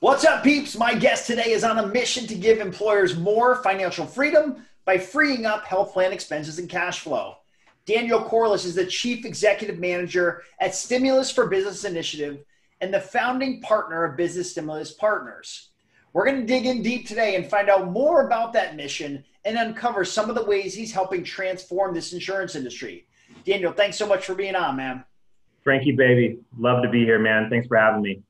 What's up, peeps? My guest today is on a mission to give employers more financial freedom by freeing up health plan expenses and cash flow. Daniel Corliss is the Chief Executive Manager at Stimulus for Business Initiative and the founding partner of Business Stimulus Partners. We're going to dig in deep today and find out more about that mission and uncover some of the ways he's helping transform this insurance industry. Daniel, thanks so much for being on, man. Frankie, baby, love to be here, man. Thanks for having me.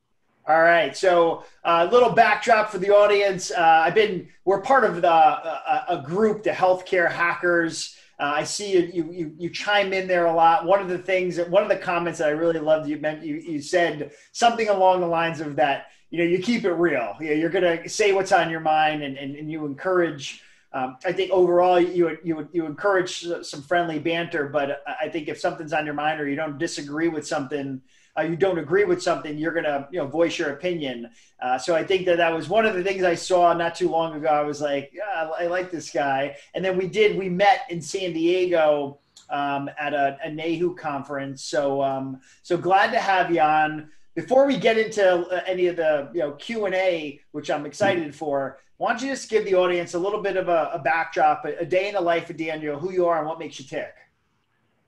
All right. So a uh, little backdrop for the audience. Uh, I've been, we're part of the, uh, a group, the healthcare hackers. Uh, I see you, you, you, you, chime in there a lot. One of the things, that, one of the comments that I really loved, you meant, you, you said something along the lines of that, you know, you keep it real. You know, you're going to say what's on your mind and, and, and you encourage, um, I think overall you you you encourage some friendly banter, but I think if something's on your mind or you don't disagree with something, uh, you don't agree with something, you're going to, you know, voice your opinion. Uh, so I think that that was one of the things I saw not too long ago. I was like, yeah, I, I like this guy. And then we did, we met in San Diego um, at a, a conference. So, um, so glad to have you on. Before we get into uh, any of the, you know, Q and A, which I'm excited for, why don't you just give the audience a little bit of a, a backdrop, a, a, day in the life of Daniel, who you are and what makes you tick?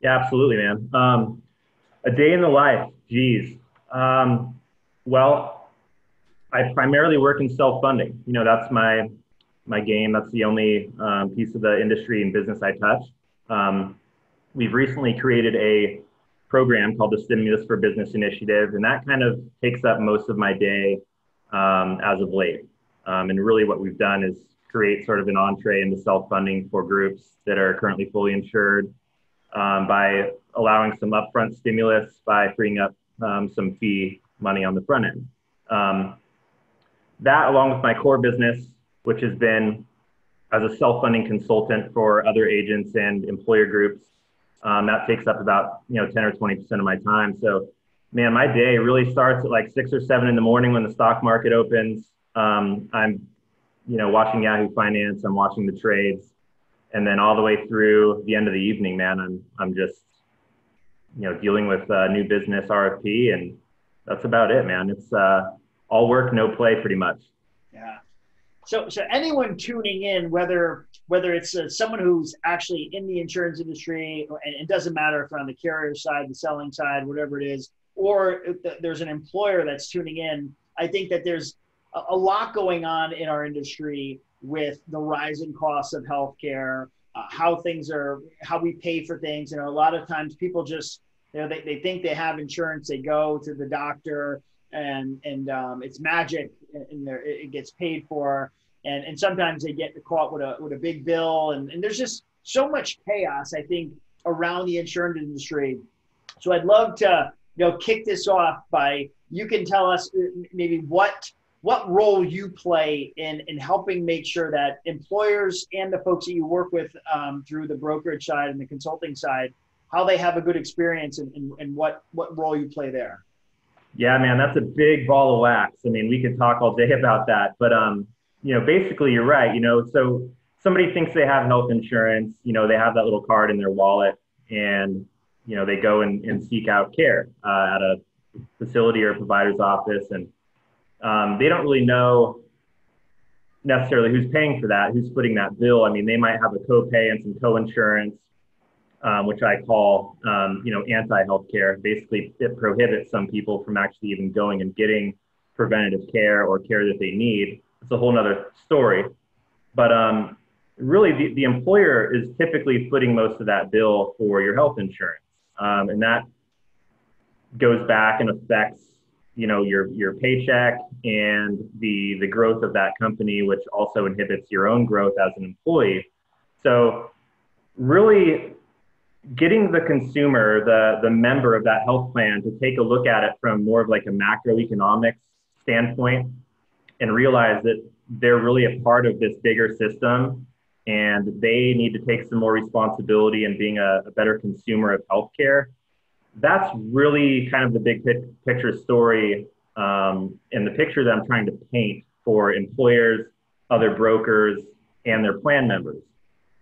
Yeah, absolutely, man. Um, a day in the life. Geez. Um, well, I primarily work in self-funding. You know, that's my my game. That's the only um, piece of the industry and business I touch. Um, we've recently created a program called the Stimulus for Business Initiative, and that kind of takes up most of my day um, as of late. Um, and really, what we've done is create sort of an entree into self-funding for groups that are currently fully insured um, by allowing some upfront stimulus by freeing up um, some fee money on the front end. Um, that, along with my core business, which has been as a self-funding consultant for other agents and employer groups, um, that takes up about you know 10 or 20 percent of my time. So, man, my day really starts at like six or seven in the morning when the stock market opens. Um, I'm, you know, watching Yahoo Finance. I'm watching the trades and then all the way through the end of the evening, man, I'm I'm just you know dealing with uh, new business RFP, and that's about it, man. It's uh, all work, no play, pretty much. Yeah. So so anyone tuning in, whether whether it's uh, someone who's actually in the insurance industry, and it doesn't matter if on the carrier side, the selling side, whatever it is, or there's an employer that's tuning in, I think that there's a lot going on in our industry with the rising costs of healthcare, uh, how things are, how we pay for things. You know, a lot of times people just, you know, they, they think they have insurance, they go to the doctor and, and um, it's magic and it gets paid for. And, and sometimes they get caught with a, with a big bill. And, and there's just so much chaos, I think, around the insurance industry. So I'd love to, you know, kick this off by, you can tell us uh, maybe what what role you play in in helping make sure that employers and the folks that you work with um, through the brokerage side and the consulting side how they have a good experience and, and, and what what role you play there? Yeah man that's a big ball of wax. I mean we could talk all day about that but um you know basically you're right you know so somebody thinks they have health insurance you know they have that little card in their wallet and you know they go and, and seek out care uh, at a facility or provider's office and um, they don't really know necessarily who's paying for that, who's footing that bill. I mean, they might have a copay and some co-insurance, um, which I call, um, you know, anti-healthcare. Basically, it prohibits some people from actually even going and getting preventative care or care that they need. It's a whole other story. But um, really, the, the employer is typically footing most of that bill for your health insurance, um, and that goes back and affects you know your your paycheck and the the growth of that company which also inhibits your own growth as an employee. So really getting the consumer the the member of that health plan to take a look at it from more of like a macroeconomics standpoint and realize that they're really a part of this bigger system and they need to take some more responsibility in being a, a better consumer of healthcare that's really kind of the big picture story um, and the picture that I'm trying to paint for employers, other brokers, and their plan members.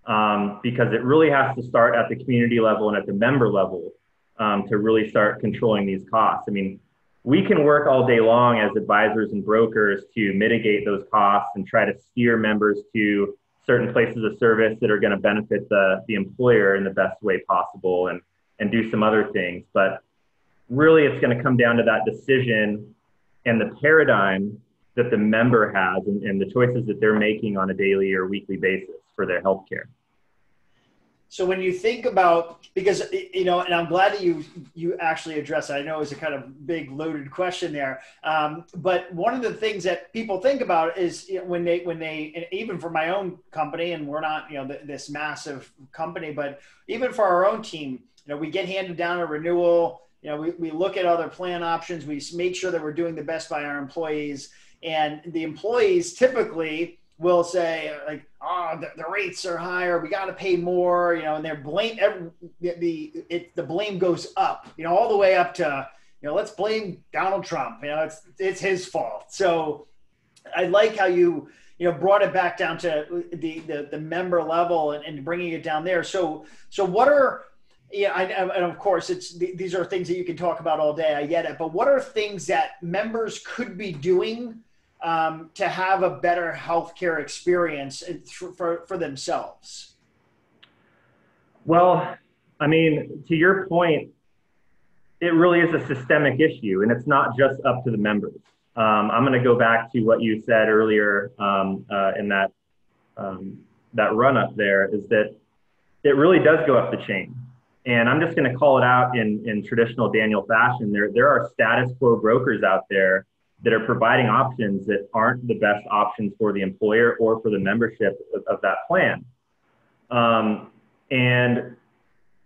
Um, because it really has to start at the community level and at the member level um, to really start controlling these costs. I mean, we can work all day long as advisors and brokers to mitigate those costs and try to steer members to certain places of service that are going to benefit the, the employer in the best way possible and, and do some other things. But really, it's going to come down to that decision and the paradigm that the member has and, and the choices that they're making on a daily or weekly basis for their healthcare. So when you think about because you know, and I'm glad that you you actually address it. I know it was a kind of big loaded question there, um, but one of the things that people think about is you know, when they when they even for my own company, and we're not you know this massive company, but even for our own team, you know, we get handed down a renewal. You know, we, we look at other plan options. We make sure that we're doing the best by our employees, and the employees typically will say like, oh, the, the rates are higher. We got to pay more, you know, and they're blame every, the, it, the blame goes up, you know, all the way up to, you know, let's blame Donald Trump. You know, it's, it's his fault. So I like how you, you know, brought it back down to the, the, the member level and, and bringing it down there. So, so what are, yeah, I, and of course, it's these are things that you can talk about all day. I get it, but what are things that members could be doing um, to have a better healthcare experience for, for themselves? Well, I mean, to your point, it really is a systemic issue, and it's not just up to the members. Um, I'm going to go back to what you said earlier um, uh, in that um, that run up. There is that it really does go up the chain, and I'm just going to call it out in in traditional Daniel fashion. There there are status quo brokers out there that are providing options that aren't the best options for the employer or for the membership of, of that plan. Um, and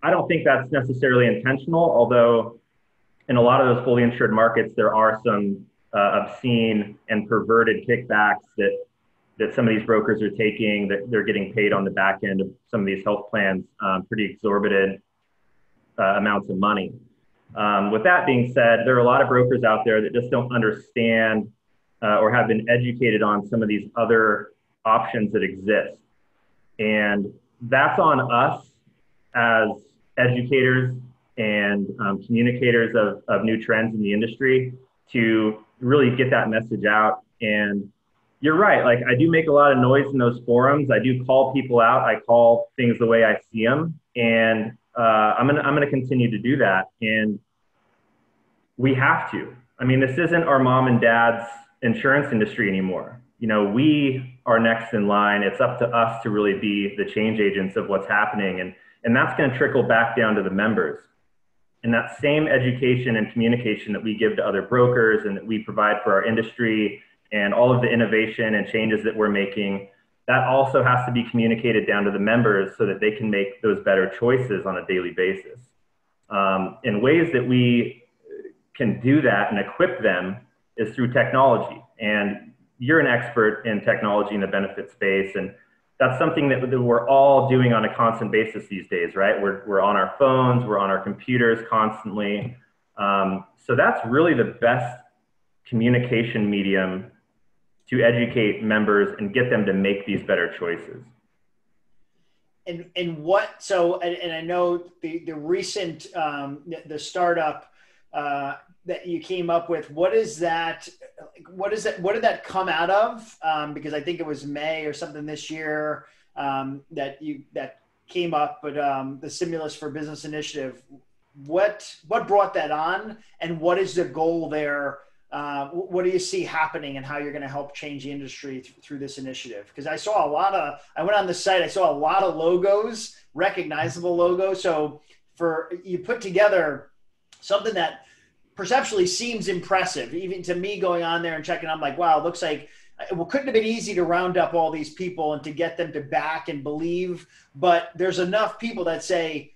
I don't think that's necessarily intentional, although in a lot of those fully insured markets, there are some uh, obscene and perverted kickbacks that that some of these brokers are taking that they're getting paid on the back end of some of these health plans um, pretty exorbitant uh, amounts of money. Um, with that being said, there are a lot of brokers out there that just don't understand uh, or have been educated on some of these other options that exist. And that's on us as educators and um, communicators of, of new trends in the industry to really get that message out. And you're right, like I do make a lot of noise in those forums. I do call people out, I call things the way I see them. And uh, I'm gonna I'm gonna continue to do that, and we have to. I mean, this isn't our mom and dad's insurance industry anymore. You know, we are next in line. It's up to us to really be the change agents of what's happening, and and that's going to trickle back down to the members. And that same education and communication that we give to other brokers and that we provide for our industry and all of the innovation and changes that we're making that also has to be communicated down to the members so that they can make those better choices on a daily basis. Um, in ways that we can do that and equip them is through technology. And you're an expert in technology in the benefit space. And that's something that, that we're all doing on a constant basis these days, right? We're, we're on our phones, we're on our computers constantly. Um, so that's really the best communication medium to educate members and get them to make these better choices. And, and what so and, and I know the the recent um, the startup uh, that you came up with what is that what is that what did that come out of um, because I think it was May or something this year um, that you that came up but um, the stimulus for business initiative what what brought that on and what is the goal there uh, what do you see happening and how you're going to help change the industry th- through this initiative? Because I saw a lot of, I went on the site, I saw a lot of logos, recognizable logos. So for you put together something that perceptually seems impressive, even to me going on there and checking, I'm like, wow, looks like well, couldn't have been easy to round up all these people and to get them to back and believe. But there's enough people that say,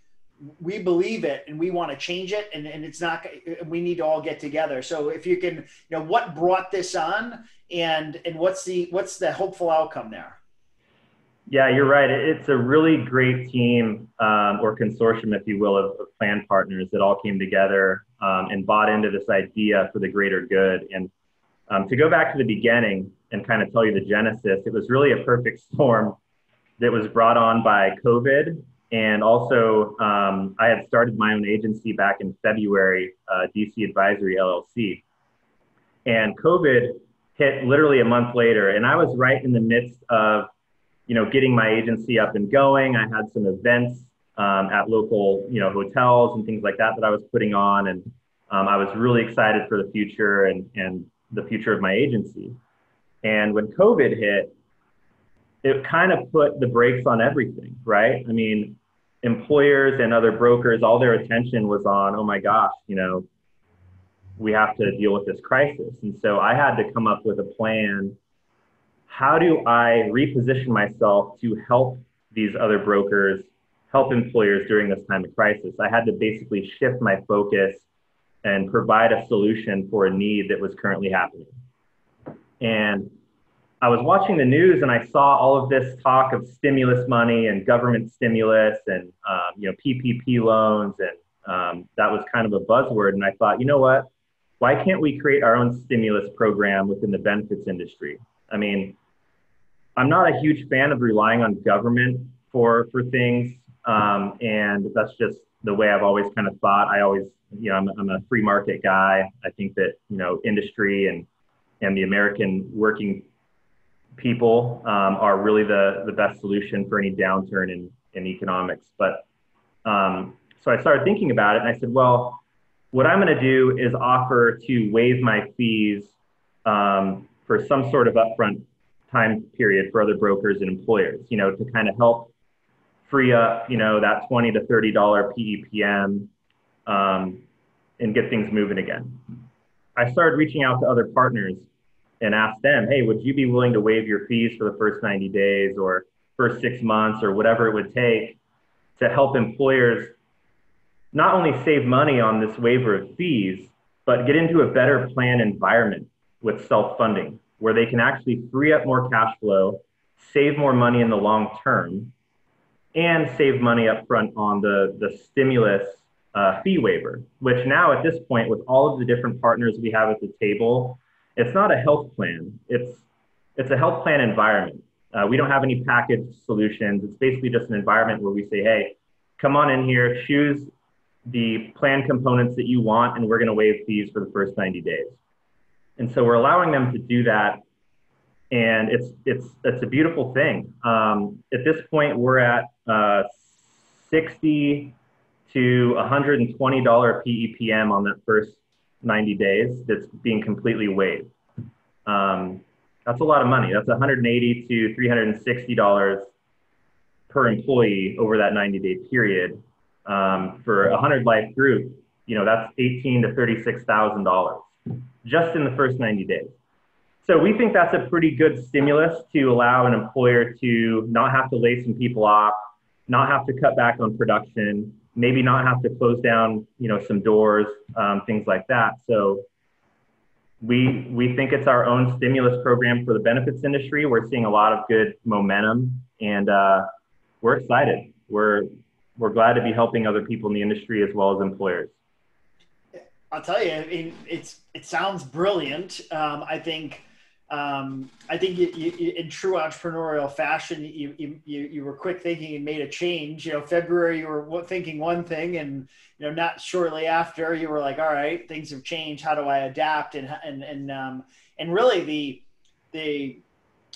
we believe it and we want to change it and, and it's not we need to all get together. So if you can you know what brought this on and and what's the what's the hopeful outcome there? Yeah you're right. It's a really great team um, or consortium if you will of, of plan partners that all came together um, and bought into this idea for the greater good. And um, to go back to the beginning and kind of tell you the genesis it was really a perfect storm that was brought on by covid and also, um, I had started my own agency back in February, uh, DC Advisory LLC. And COVID hit literally a month later. And I was right in the midst of, you know, getting my agency up and going. I had some events um, at local, you know, hotels and things like that that I was putting on. And um, I was really excited for the future and, and the future of my agency. And when COVID hit, it kind of put the brakes on everything, right? I mean, employers and other brokers, all their attention was on, oh my gosh, you know, we have to deal with this crisis. And so I had to come up with a plan. How do I reposition myself to help these other brokers, help employers during this time of crisis? I had to basically shift my focus and provide a solution for a need that was currently happening. And I was watching the news and I saw all of this talk of stimulus money and government stimulus and um, you know PPP loans and um, that was kind of a buzzword. And I thought, you know what? Why can't we create our own stimulus program within the benefits industry? I mean, I'm not a huge fan of relying on government for for things, um, and that's just the way I've always kind of thought. I always, you know, I'm, I'm a free market guy. I think that you know industry and and the American working people um, are really the, the best solution for any downturn in, in economics. But um, so I started thinking about it and I said, well, what I'm going to do is offer to waive my fees um, for some sort of upfront time period for other brokers and employers, you know, to kind of help free up, you know, that 20 to $30 PEPM um, and get things moving again. I started reaching out to other partners and ask them, hey, would you be willing to waive your fees for the first 90 days or first six months or whatever it would take to help employers not only save money on this waiver of fees, but get into a better plan environment with self funding where they can actually free up more cash flow, save more money in the long term, and save money up front on the, the stimulus uh, fee waiver, which now at this point, with all of the different partners we have at the table, it's not a health plan. It's it's a health plan environment. Uh, we don't have any packaged solutions. It's basically just an environment where we say, hey, come on in here, choose the plan components that you want, and we're going to waive fees for the first 90 days. And so we're allowing them to do that, and it's it's it's a beautiful thing. Um, at this point, we're at uh, 60 to 120 dollar PEPM on that first 90 days that's being completely waived. Um, that's a lot of money. That's 180 to 360 dollars per employee over that 90 day period. Um, for a 100 life group, you know that's 18 to 36 thousand dollars just in the first 90 days. So we think that's a pretty good stimulus to allow an employer to not have to lay some people off, not have to cut back on production, maybe not have to close down, you know, some doors, um, things like that. So we we think it's our own stimulus program for the benefits industry. We're seeing a lot of good momentum, and uh, we're excited. We're we're glad to be helping other people in the industry as well as employers. I'll tell you, I mean, it's it sounds brilliant. Um, I think um, I think you, you, in true entrepreneurial fashion, you, you, you were quick thinking and made a change. You know, February you were thinking one thing, and you know, not shortly after you were like, "All right, things have changed. How do I adapt?" And and and um, and really the the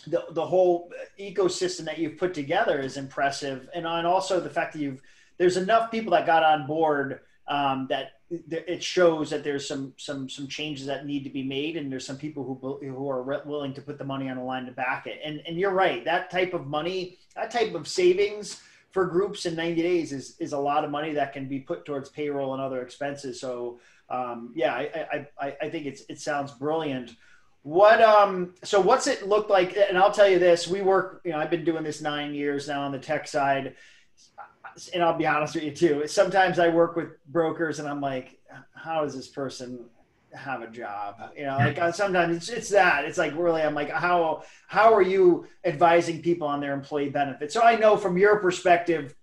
the the whole ecosystem that you've put together is impressive, and on also the fact that you've there's enough people that got on board um, that it shows that there's some some some changes that need to be made, and there's some people who who are willing to put the money on the line to back it. And and you're right, that type of money, that type of savings for groups in 90 days is is a lot of money that can be put towards payroll and other expenses. So um, yeah, I, I I think it's it sounds brilliant. What um so what's it look like? And I'll tell you this: we work. You know, I've been doing this nine years now on the tech side and I'll be honest with you too. Sometimes I work with brokers and I'm like, how does this person have a job? You know, like uh, sometimes it's, it's that. It's like really, I'm like, how how are you advising people on their employee benefits? So I know from your perspective,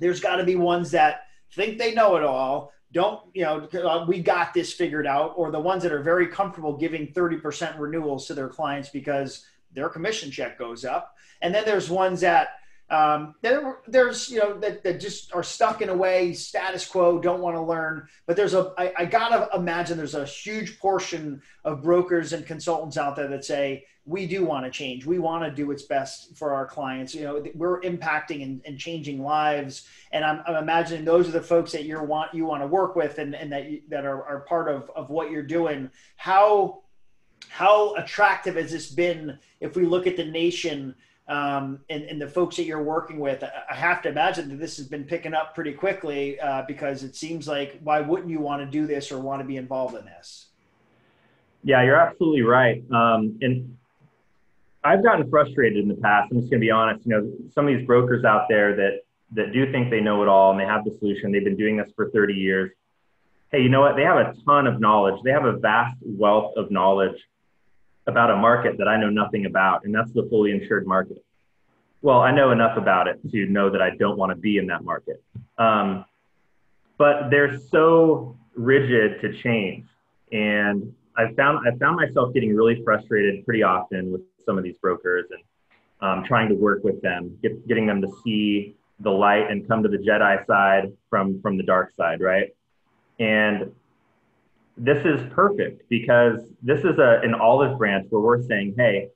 there's got to be ones that think they know it all. Don't you know? Uh, we got this figured out, or the ones that are very comfortable giving 30% renewals to their clients because their commission check goes up. And then there's ones that Um, there, there's you know that, that just are stuck in a way, status quo, don't want to learn. But there's a I, I gotta imagine there's a huge portion of brokers and consultants out there that say we do want to change. We want to do what's best for our clients. You know, we're impacting and, and changing lives. And I'm, I'm, imagining those are the folks that you want you want to work with and, and that you, that are, are part of, of what you're doing. How how attractive has this been if we look at the nation um, and, and, the folks that you're working with, I have to imagine that this has been picking up pretty quickly uh, because it seems like why wouldn't you want to do this or want to be involved in this? Yeah, you're absolutely right. Um, and I've gotten frustrated in the past. I'm just going to be honest. You know, some of these brokers out there that that do think they know it all and they have the solution. They've been doing this for 30 years. Hey, you know what? They have a ton of knowledge. They have a vast wealth of knowledge about a market that I know nothing about, and that's the fully insured market. Well, I know enough about it to know that I don't want to be in that market. Um, but they're so rigid to change. And I found I found myself getting really frustrated pretty often with some of these brokers and um, trying to work with them, get, getting them to see the light and come to the Jedi side from from the dark side, right? And this is perfect because this is a, an olive branch where we're saying, hey,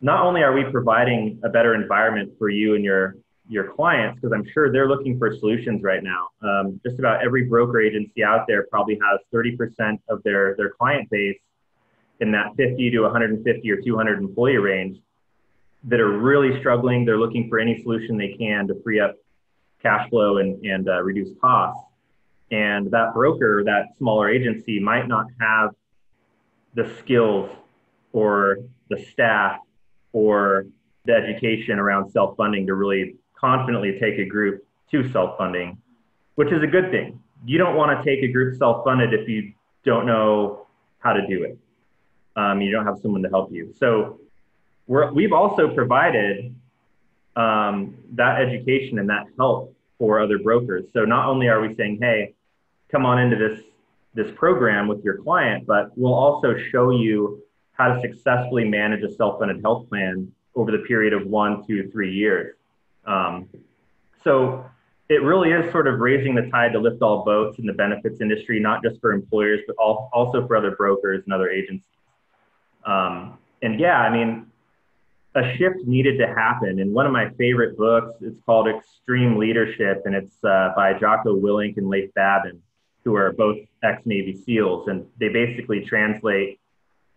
not only are we providing a better environment for you and your your clients, because I'm sure they're looking for solutions right now. Um, just about every broker agency out there probably has 30% of their their client base in that 50 to 150 or 200 employee range that are really struggling. They're looking for any solution they can to free up cash flow and, and uh, reduce costs. And that broker, that smaller agency might not have the skills or the staff or the education around self funding to really confidently take a group to self funding, which is a good thing. You don't want to take a group self funded if you don't know how to do it. Um, you don't have someone to help you. So we're, we've also provided um, that education and that help for other brokers. So not only are we saying, hey, come on into this this program with your client, but we'll also show you how to successfully manage a self-funded health plan over the period of one, two, three years. Um, so it really is sort of raising the tide to lift all boats in the benefits industry, not just for employers, but also for other brokers and other agencies. Um, and yeah, I mean, a shift needed to happen. And one of my favorite books, it's called Extreme Leadership, and it's uh, by Jocko Willink and Leif Babin, who are both ex-Navy SEALs, and they basically translate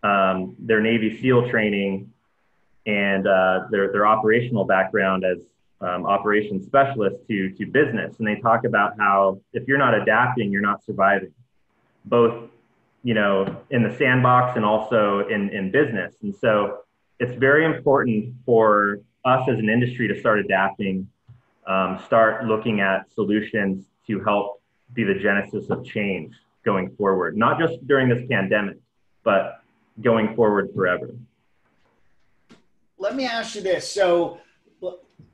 um, their Navy SEAL training and uh, their their operational background as um, operations specialists to to business. And they talk about how if you're not adapting, you're not surviving, both you know in the sandbox and also in in business. And so it's very important for us as an industry to start adapting, um, start looking at solutions to help be the genesis of change going forward, not just during this pandemic, but going forward forever. Let me ask you this. So,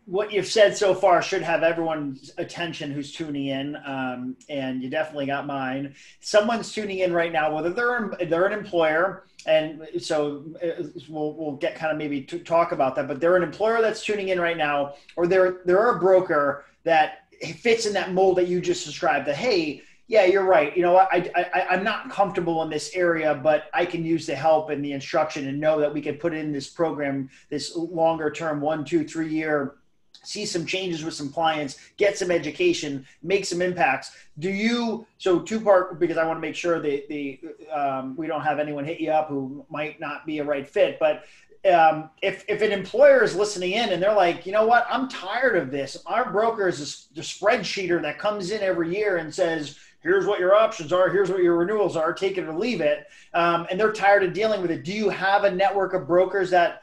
what you've said so far should have everyone's attention who's tuning in, um, and you definitely got mine. Someone's tuning in right now, whether they're they're an employer, and so uh, we'll we'll get kind of maybe to talk about that. But they're an employer that's tuning in right now, or they're they're a broker that fits in that mold that you just described. That hey, yeah, you're right. You know, I, I, I'm not comfortable in this area, but I can use the help and the instruction and know that we can put in this program, this longer term, one, two, three year see some changes with some clients, get some education, make some impacts. Do you so two part because I want to make sure that the um, we don't have anyone hit you up who might not be a right fit, but um, if if an employer is listening in and they're like, you know what, I'm tired of this. Our broker is a, the spreadsheeter that comes in every year and says, here's what your options are, here's what your renewals are, take it or leave it, um, and they're tired of dealing with it. Do you have a network of brokers that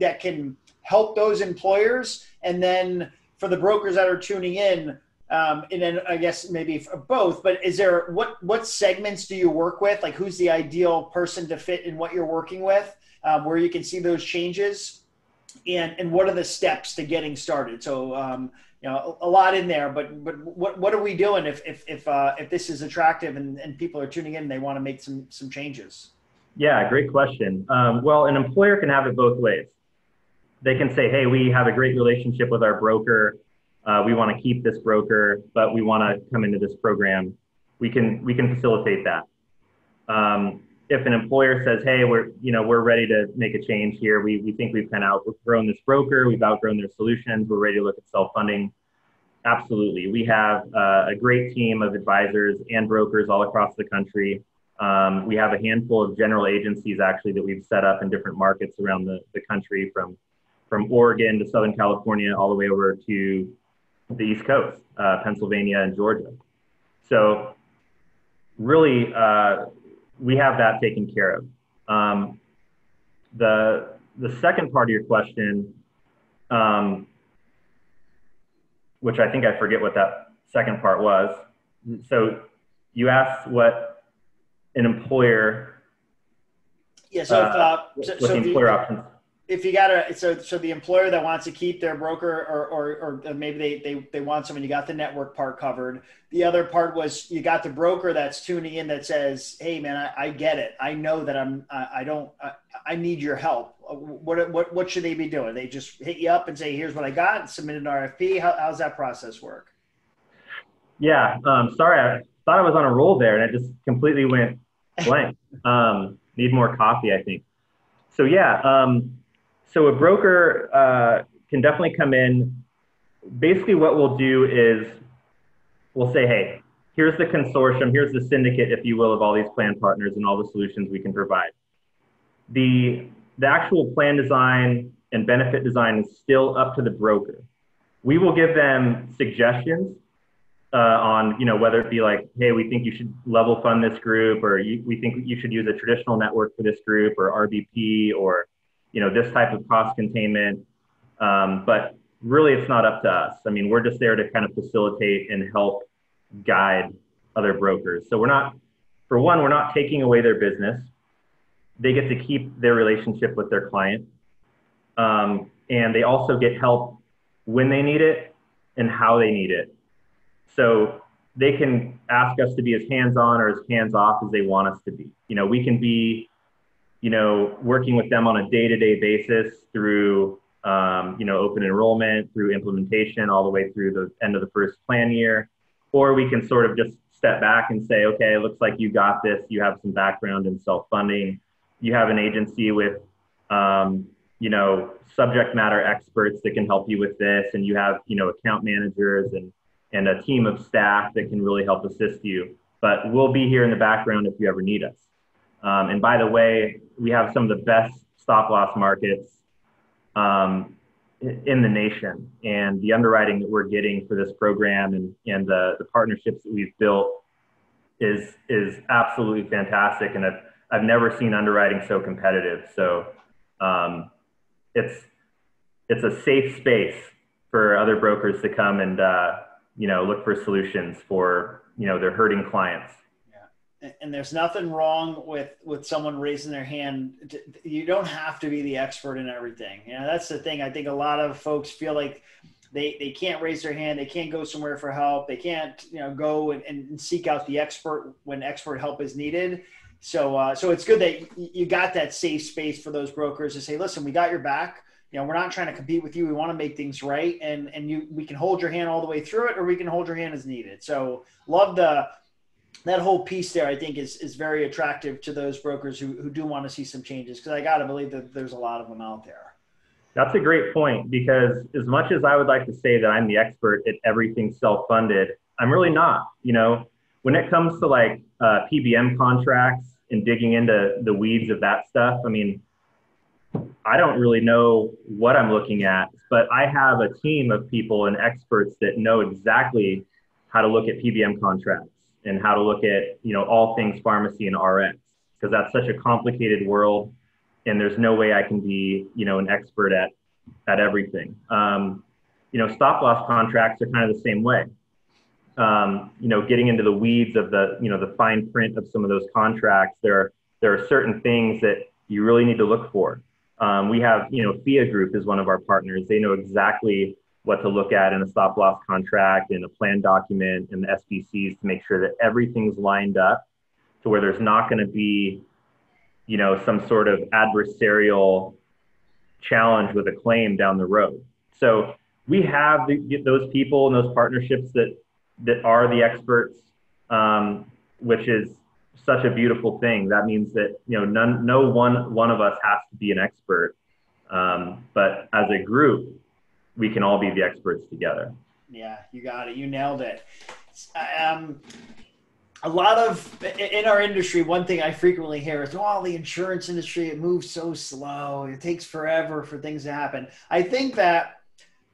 that can help those employers and then for the brokers that are tuning in um, and then I guess maybe for both. But is there what what segments do you work with? Like who's the ideal person to fit in what you're working with, um, where you can see those changes, and and what are the steps to getting started? So um, you know a, lot in there, but but what what are we doing if if if uh, if this is attractive and, and people are tuning in they want to make some some changes? Yeah, great question. Um, well, an employer can have it both ways they can say, hey, we have a great relationship with our broker. Uh, we want to keep this broker, but we want to come into this program. We can we can facilitate that. Um, if an employer says, hey, we're you know we're ready to make a change here. We we think we've kind of outgrown this broker. We've outgrown their solutions. We're ready to look at self funding. Absolutely, we have uh, a great team of advisors and brokers all across the country. Um, we have a handful of general agencies actually that we've set up in different markets around the, the country from from Oregon to Southern California, all the way over to the East Coast, uh, Pennsylvania and Georgia. So, really, uh, we have that taken care of. Um, the the second part of your question, um, which I think I forget what that second part was. So, you asked what an employer. Yeah. So, uh, if, uh, so, what so the employer the, options if you got a so so the employer that wants to keep their broker or or, or maybe they, they they want someone you got the network part covered. The other part was you got the broker that's tuning in that says hey man i, I get it. I know that i'm i, I don't I, I, need your help. What what what should they be doing? They just hit you up and say here's what i got submit an rfp How, how's that process work? Yeah um, sorry i thought i was on a roll there and it just completely went blank. Um, need more coffee i think. So yeah um, so a broker uh, can definitely come in. Basically, what we'll do is we'll say, hey, here's the consortium, here's the syndicate, if you will, of all these plan partners and all the solutions we can provide. The, the actual plan design and benefit design is still up to the broker. We will give them suggestions uh, on, you know, whether it be like, hey, we think you should level fund this group, or you, we think you should use a traditional network for this group, or RBP, or you know, this type of cost containment. Um, but really, it's not up to us. I mean, we're just there to kind of facilitate and help guide other brokers. So we're not, for one, we're not taking away their business. They get to keep their relationship with their client. Um, and they also get help when they need it and how they need it. So they can ask us to be as hands on or as hands off as they want us to be. You know, we can be you know, working with them on a day-to-day basis through, um, you know, open enrollment, through implementation, all the way through the end of the first plan year, or we can sort of just step back and say, okay, it looks like you got this. You have some background in self-funding. You have an agency with, um, you know, subject matter experts that can help you with this, and you have, you know, account managers and and a team of staff that can really help assist you. But we'll be here in the background if you ever need us. Um, and by the way, we have some of the best stop loss markets um, in the nation. And the underwriting that we're getting for this program and, and the, the partnerships that we've built is, is absolutely fantastic. And I've, I've never seen underwriting so competitive. So um, it's, it's a safe space for other brokers to come and uh, you know look for solutions for you know their hurting clients and there's nothing wrong with with someone raising their hand. You don't have to be the expert in everything. You know that's the thing. I think a lot of folks feel like they they can't raise their hand they can't go somewhere for help they can't you know go and, and seek out the expert when expert help is needed. So uh, so it's good that you got that safe space for those brokers to say listen we got your back. You know we're not trying to compete with you. We want to make things right and and you we can hold your hand all the way through it or we can hold your hand as needed. So love the that whole piece there, I think, is is very attractive to those brokers who, who do want to see some changes because I got to believe that there's a lot of them out there. That's a great point because as much as I would like to say that I'm the expert at everything self-funded, I'm really not. You know, when it comes to like uh, PBM contracts and digging into the weeds of that stuff, I mean, I don't really know what I'm looking at, but I have a team of people and experts that know exactly how to look at PBM contracts and how to look at you know all things pharmacy and RX because that's such a complicated world, and there's no way I can be you know an expert at at everything. Um, you know, stop loss contracts are kind of the same way. Um, you know, getting into the weeds of the you know the fine print of some of those contracts, there there are certain things that you really need to look for. Um, we have you know Phia Group is one of our partners. They know exactly what to look at in a stop loss contract and a plan document and the SPDs to make sure that everything's lined up to where there's not going to be, you know, some sort of adversarial challenge with a claim down the road. So we have the, those people and those partnerships that that are the experts, um, which is such a beautiful thing. That means that you know none, no one one of us has to be an expert, um, but as a group, we can all be the experts together. Yeah, you got it. You nailed it. Um, a lot of in our industry, one thing I frequently hear is, "Oh, the insurance industry it moves so slow. It takes forever for things to happen." I think that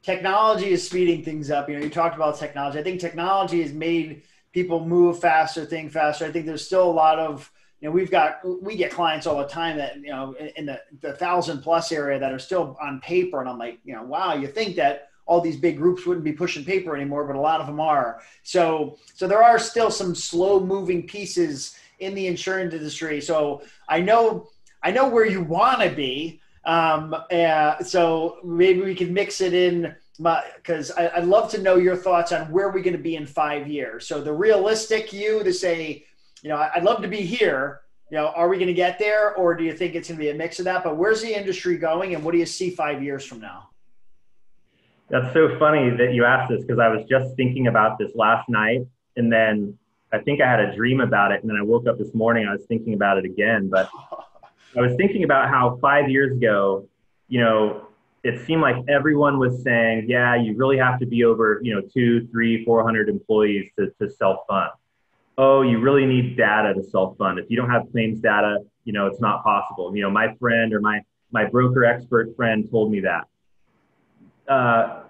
technology is speeding things up. You know, you talked about technology. I think technology has made people move faster, think faster. I think there's still a lot of you know we've got we get clients all the time that you know in the, the thousand plus area that are still on paper. And i'm like you know wow you think that all these big groups wouldn't be pushing paper anymore but a lot of them are. So so there are still some slow moving pieces in the insurance industry. So i know i know where you want to be um, uh, so maybe we can mix it in because I'd love to know your thoughts on where we're going to be in five years. So the realistic you to say, you know, I'd love to be here. You know, are we going to get there, or do you think it's going to be a mix of that? But where's the industry going, and what do you see five years from now? That's so funny that you asked this because I was just thinking about this last night, and then I think I had a dream about it, and then I woke up this morning. I was thinking about it again, but I was thinking about how five years ago, you know, it seemed like everyone was saying, yeah, you really have to be over, you know, two, three, four hundred employees to, to self-fund. Oh, you really need data to self-fund. If you don't have claims data, you know, it's not possible. You know, my friend or my my broker expert friend told me that. Uh,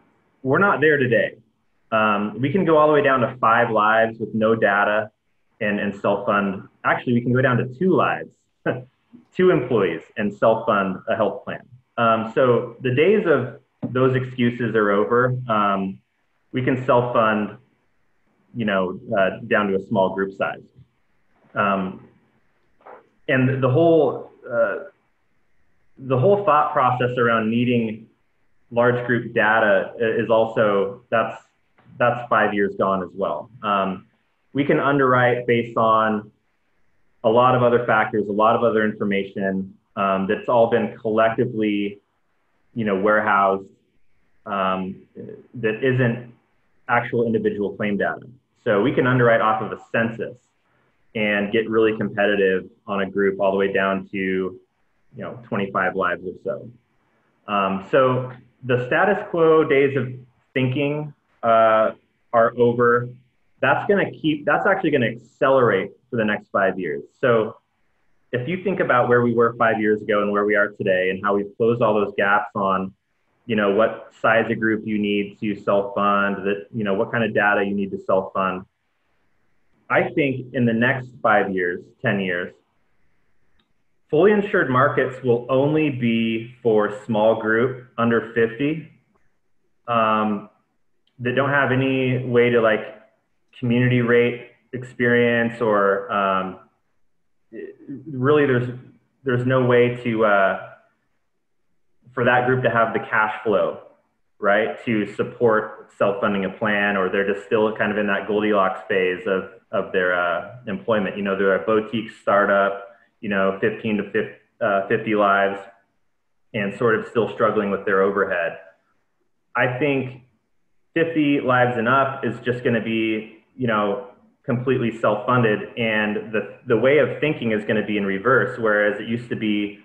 we're not there today. Um, we can go all the way down to five lives with no data and, and self-fund. Actually, we can go down to two lives two employees and self-fund a health plan. Um, so the days of those excuses are over. Um, we can self-fund, you know, uh, down to a small group size. Um, and the whole uh, the whole thought process around needing large group data is also that's that's five years gone as well. Um, we can underwrite based on a lot of other factors, a lot of other information um, that's all been collectively, you know, warehoused um, that isn't actual individual claim data. So we can underwrite off of a census and get really competitive on a group all the way down to, you know, 25 lives or so. Um, so the status quo days of thinking uh, are over. That's going to keep. That's actually going to accelerate for the next five years. So if you think about where we were five years ago and where we are today and how we've closed all those gaps on, you know, what size of group you need to self-fund, that, you know, what kind of data you need to self-fund. I think in the next five years, 10 years, fully insured markets will only be for small group under 50 um, that don't have any way to like community rate experience or um, really there's there's no way to uh, for that group to have the cash flow right to support self-funding a plan or they're just still kind of in that goldilocks phase of of their uh, employment. You know they're a boutique startup you know 15 to 50, uh, 50 lives and sort of still struggling with their overhead. I think 50 lives and up is just going to be you know completely self-funded and the, the way of thinking is going to be in reverse whereas it used to be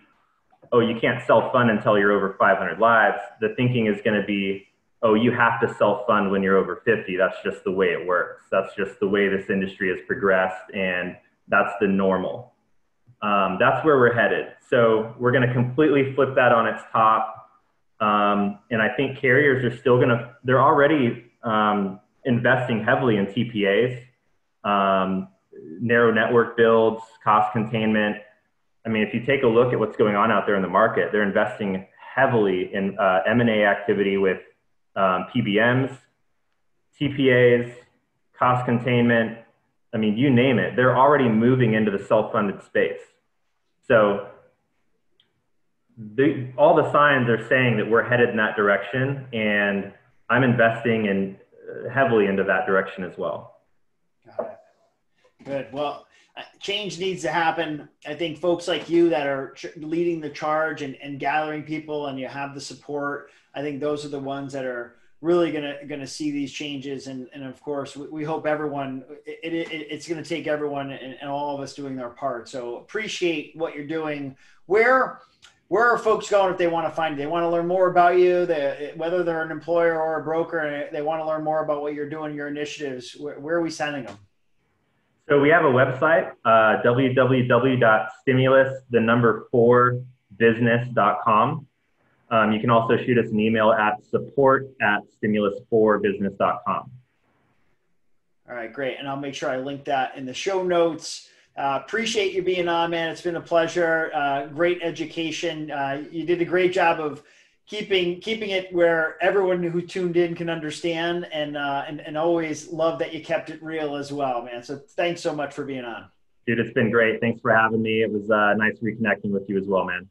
oh you can't self-fund until you're over 500 lives. The thinking is going to be oh you have to self-fund when you're over 50 that's just the way it works. That's just the way this industry has progressed and that's the normal. Um, that's where we're headed. So we're going to completely flip that on its top. Um, and i think carriers are still going to they're already um, investing heavily in tpas um, narrow network builds, cost containment. I mean, if you take a look at what's going on out there in the market, they're investing heavily in uh, M&A activity with um, PBMs, TPAs, cost containment. I mean, you name it. They're already moving into the self-funded space. So the, all the signs are saying that we're headed in that direction, and I'm investing in uh, heavily into that direction as well. Good. Well, uh, change needs to happen. I think folks like you that are leading the charge and, and gathering people and you have the support, I think those are the ones that are really gonna gonna see these changes. And and of course we, we hope everyone it, it, it's gonna take everyone and, and, all of us doing their part. So appreciate what you're doing. Where where are folks going if they want to find you? They want to learn more about you they, whether they're an employer or a broker and they want to learn more about what you're doing your initiatives. Where, where are we sending them so we have a website uh, www.stimulus the number four business.com um, you can also shoot us an email at support at stimulus4business.com. All right, great. And I'll make sure I link that in the show notes. Uh, appreciate you being on, man. It's been a pleasure. Uh, great education. Uh, you did a great job of keeping keeping it where everyone who tuned in can understand, and uh, and and always love that you kept it real as well, man. So thanks so much for being on. Dude, it's been great. Thanks for having me. It was uh, nice reconnecting with you as well, man.